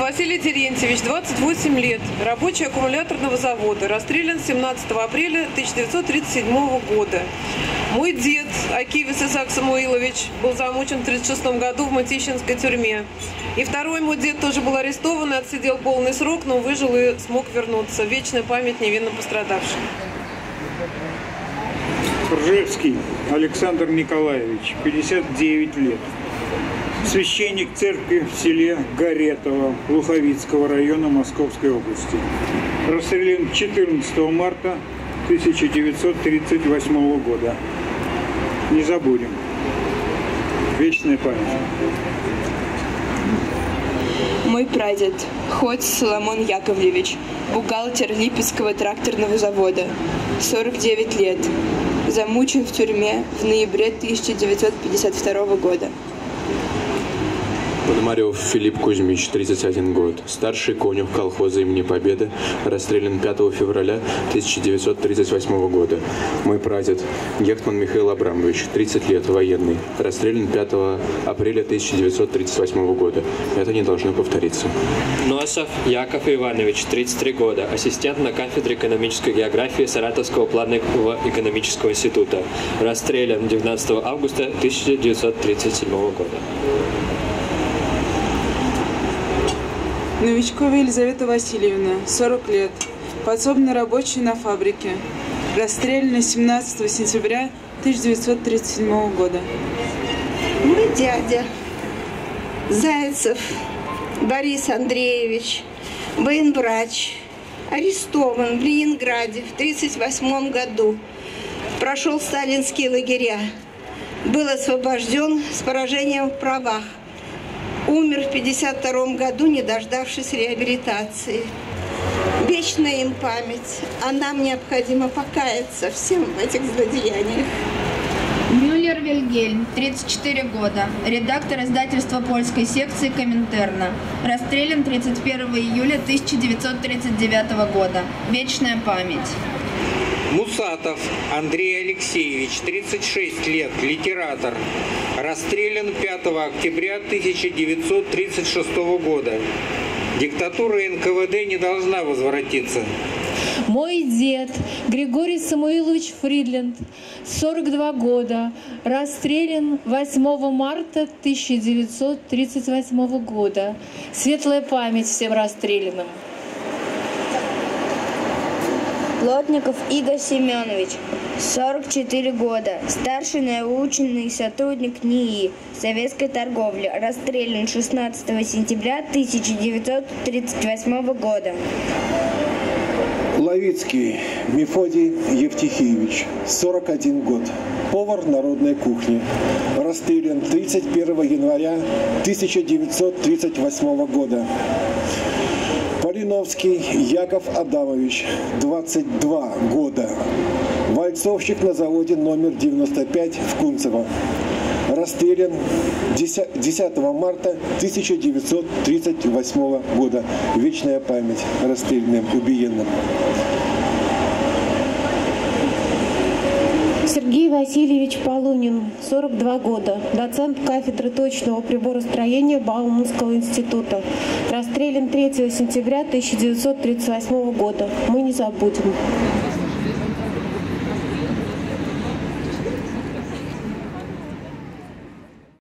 Василий Терентьевич, 28 лет, рабочий аккумуляторного завода, расстрелян 17 апреля 1937 года. Мой дед Акивис Исаак Самуилович был замучен в 1936 году в Матищинской тюрьме. И второй мой дед тоже был арестован и отсидел полный срок, но выжил и смог вернуться. Вечная память невинно пострадавшим. Ржевский Александр Николаевич, 59 лет. Священник церкви в селе Горетово Луховицкого района Московской области. Расстрелян 14 марта 1938 года. Не забудем. Вечная память. Мой прадед, Хоть Соломон Яковлевич, бухгалтер Липецкого тракторного завода, 49 лет, замучен в тюрьме в ноябре 1952 года. Пономарев Филипп Кузьмич, 31 год, старший конюх колхоза имени Победы, расстрелян 5 февраля 1938 года. Мой прадед Гехтман Михаил Абрамович, 30 лет, военный, расстрелян 5 апреля 1938 года. Это не должно повториться. Носов Яков Иванович, 33 года, ассистент на кафедре экономической географии Саратовского планового экономического института, расстрелян 19 августа 1937 года. Новичкова Елизавета Васильевна, 40 лет, подсобный рабочий на фабрике. Расстреляна 17 сентября 1937 года. Мой дядя Зайцев Борис Андреевич, военврач, арестован в Ленинграде в 1938 году. Прошел сталинские лагеря. Был освобожден с поражением в правах умер в 1952 году, не дождавшись реабилитации. Вечная им память, а нам необходимо покаяться всем в этих злодеяниях. Мюллер Вильгельм, 34 года, редактор издательства польской секции Коминтерна. Расстрелян 31 июля 1939 года. Вечная память. Мусатов Андрей Алексеевич, 36 лет, литератор. Расстрелян 5 октября 1936 года. Диктатура НКВД не должна возвратиться. Мой дед Григорий Самуилович Фридленд, 42 года, расстрелян 8 марта 1938 года. Светлая память всем расстрелянным. Плотников Игорь Семенович, 44 года, старший научный сотрудник НИИ советской торговли, расстрелян 16 сентября 1938 года. Ловицкий Мефодий Евтихиевич, 41 год, повар народной кухни, расстрелян 31 января 1938 года. Полиновский Яков Адамович, 22 года. Вальцовщик на заводе номер 95 в Кунцево. Расстрелян 10 марта 1938 года. Вечная память расстрелянным, убиенным. Сергей Васильевич Полунин, 42 года, доцент кафедры точного приборостроения Бауманского института. Расстрелян 3 сентября 1938 года. Мы не забудем.